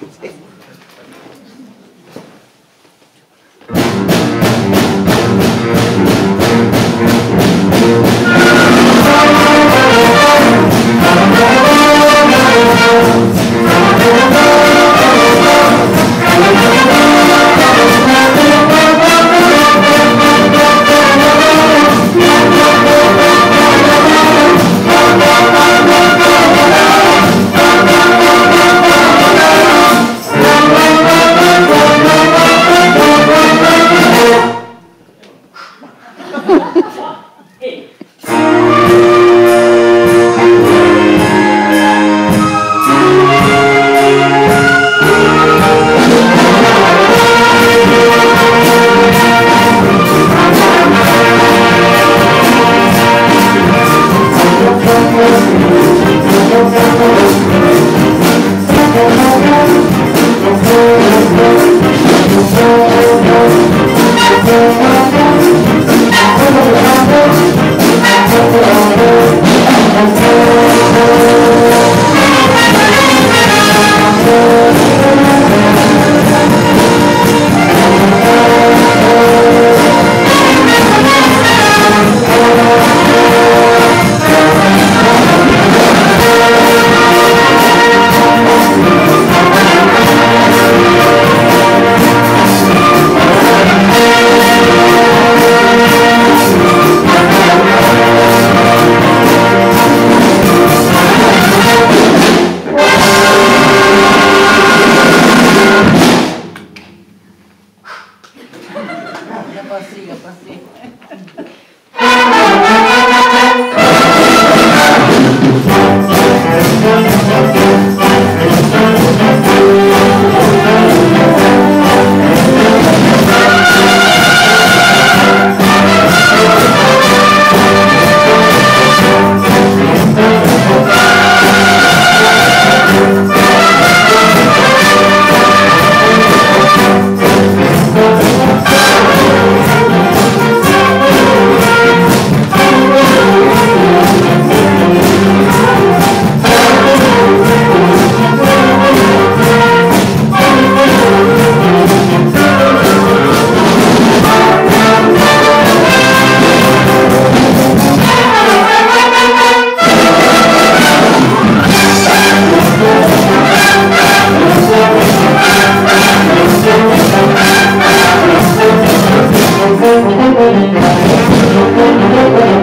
sí. Thank you.